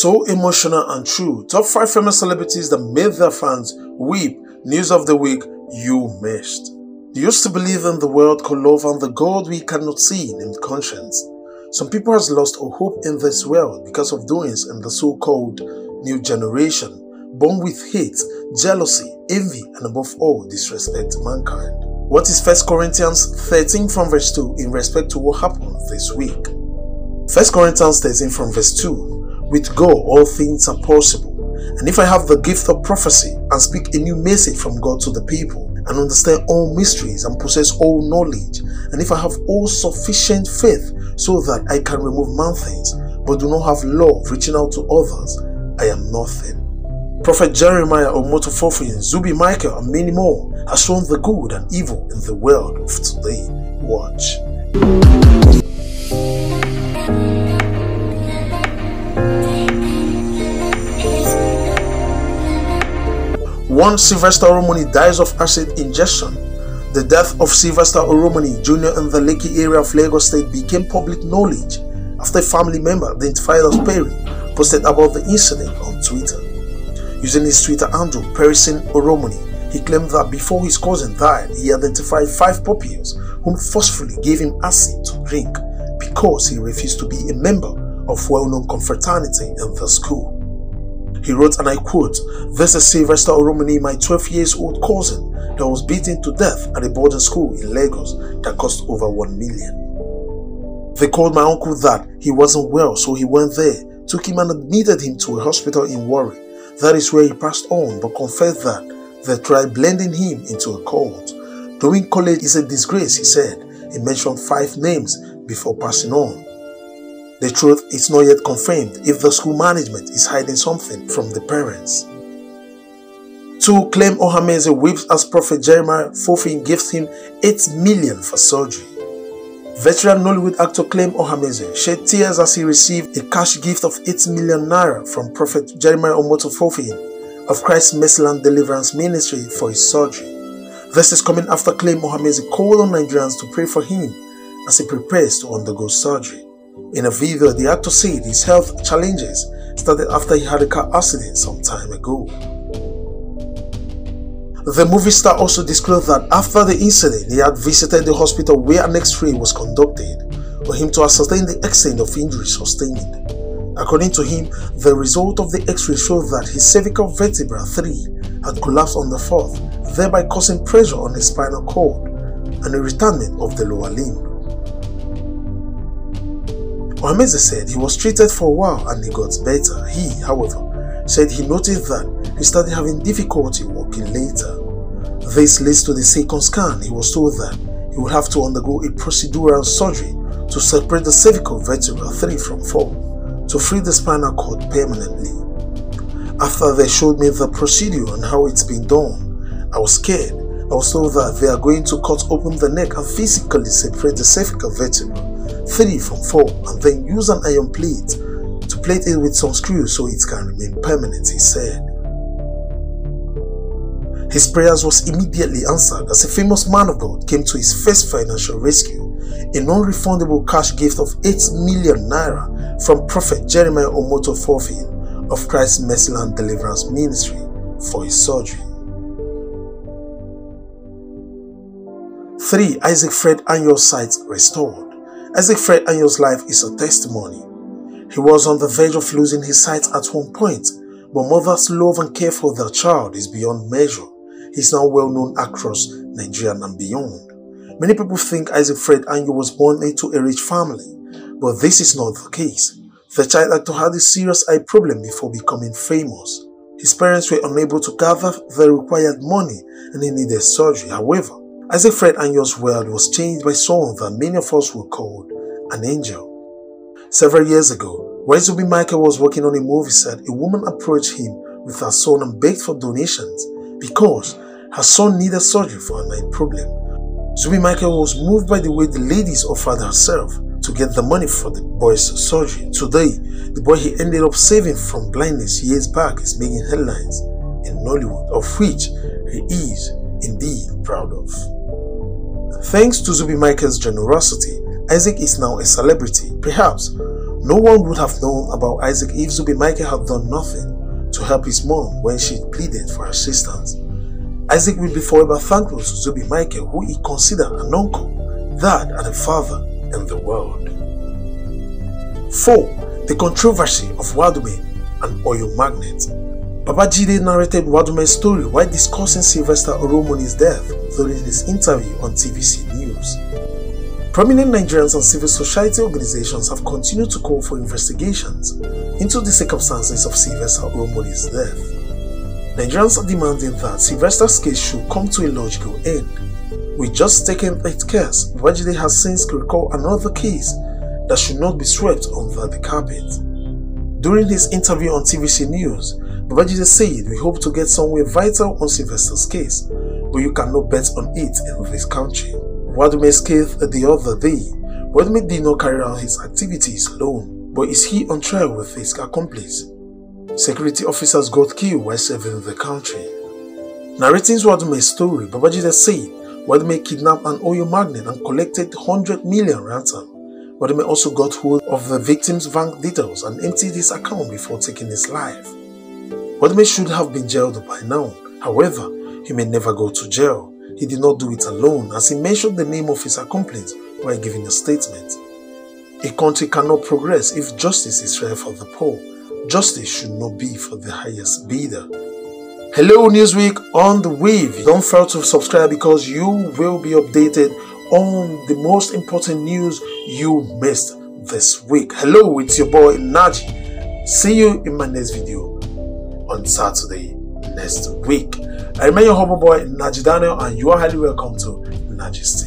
So emotional and true. Top 5 famous celebrities that made their fans weep. News of the week you missed. You used to believe in the world called love and the God we cannot see named conscience. Some people has lost all hope in this world because of doings in the so-called new generation, born with hate, jealousy, envy, and above all, disrespect mankind. What is 1 Corinthians 13 from verse 2 in respect to what happened this week? 1 Corinthians 13 from verse 2 with God, all things are possible. And if I have the gift of prophecy and speak a new message from God to the people, and understand all mysteries and possess all knowledge, and if I have all sufficient faith so that I can remove mountains, but do not have love reaching out to others, I am nothing. Prophet Jeremiah Omotofofian, Zubby Michael, and many more have shown the good and evil in the world of today. Watch. One Sylvester Oromoni dies of acid ingestion. The death of Sylvester Oromoni Jr. in the Lekki area of Lagos State became public knowledge after a family member identified as Perry posted about the incident on Twitter. Using his Twitter handle, Perryson Oromoni, he claimed that before his cousin died, he identified five pupils whom forcefully gave him acid to drink because he refused to be a member of well-known confraternity in the school. He wrote, and I quote, This is Sylvester Oromoni, my 12 years old cousin that was beaten to death at a boarding school in Lagos that cost over 1 million. They called my uncle that he wasn't well, so he went there, took him and admitted him to a hospital in Warri. That is where he passed on, but confessed that they tried blending him into a cult. Dowen College is a disgrace, he said. He mentioned five names before passing on. The truth is not yet confirmed if the school management is hiding something from the parents. 2. Clem Ohameze weeps as Prophet Jeremiah Fufeyin gives him 8 million for surgery. Veteran Nollywood actor Clem Ohameze shed tears as he received a cash gift of 8 million naira from Prophet Jeremiah Omoto Fufeyin of Christ's Mercyland Deliverance Ministry for his surgery. This is coming after Clem Ohameze called on Nigerians to pray for him as he prepares to undergo surgery. In a video, the actor said his health challenges started after he had a car accident some time ago. The movie star also disclosed that after the incident, he had visited the hospital where an x-ray was conducted for him to ascertain the extent of injuries sustained. According to him, the result of the x-ray showed that his cervical vertebra 3 had collapsed on the fourth, thereby causing pressure on his spinal cord and a retardment of the lower limb. Ohameze said he was treated for a while and he got better. He, however, said he noticed that he started having difficulty walking later. This leads to the second scan. He was told that he would have to undergo a procedural surgery to separate the cervical vertebra 3 from 4 to free the spinal cord permanently. After they showed me the procedure and how it's been done, I was scared. I was told that they are going to cut open the neck and physically separate the cervical vertebra 3 from 4 and then use an iron plate to plate it with some screws so it can remain permanent, he said. His prayers was immediately answered as a famous man of God came to his first financial rescue, a non-refundable cash gift of 8 million naira from Prophet Jeremiah Omoto Fufeyin of Christ's Mercyland Deliverance Ministry for his surgery. 3. Isaac Fred Anyor's sight restored. Isaac Fred Anyor's life is a testimony. He was on the verge of losing his sight at one point, but mother's love and care for their child is beyond measure. He is now well known across Nigeria and beyond. Many people think Isaac Fred Anyor was born into a rich family, but this is not the case. The child actor had a serious eye problem before becoming famous. His parents were unable to gather the required money and he needed surgery. However, Isaac Fred Anyor's world was changed by someone that many of us would call an angel. Several years ago, when Zubby Michael was working on a movie set, a woman approached him with her son and begged for donations because her son needed surgery for a night problem. Zubby Michael was moved by the way the ladies offered herself to get the money for the boy's surgery. Today, the boy he ended up saving from blindness years back is making headlines in Nollywood, of which he is indeed proud of. Thanks to Zubby Michael's generosity, Isaac is now a celebrity. Perhaps no one would have known about Isaac if Zubby Michael had done nothing to help his mom when she pleaded for assistance. Isaac will be forever thankful to Zubby Michael, who he considered an uncle, dad, and a father in the world. 4. The controversy of Wadume and oil magnet. Babajide narrated Wadume's story while discussing Sylvester Oromoni's death during his interview on TVC News. Prominent Nigerians and civil society organizations have continued to call for investigations into the circumstances of Sylvester Oromoni's death. Nigerians are demanding that Sylvester's case should come to a logical end. With just taking eight case, Babajide has since recalled another case that should not be swept under the carpet. During his interview on TVC News, Babajide said, We hope to get somewhere vital on Sylvester's case, but you cannot bet on it in this country. Wadume's case the other day, Wadume did not carry out his activities alone, but is he on trial with his accomplice? Security officers got killed while serving the country. Narrating Wadume's story, Babajide said Wadume kidnapped an oil magnate and collected 100 million ransom. Wadume also got hold of the victim's bank details and emptied his account before taking his life. Wadume should have been jailed by now. However, he may never go to jail. He did not do it alone as he mentioned the name of his accomplice while giving a statement. A country cannot progress if justice is fair for the poor. Justice should not be for the highest bidder. Hello Newsweek on the wave. Don't fail to subscribe because you will be updated on the most important news you missed this week. Hello, it's your boy Nnaji. See you in my next video on Saturday next week. I remain your humble boy Nnaji Daniel and you are highly welcome to Nnaji's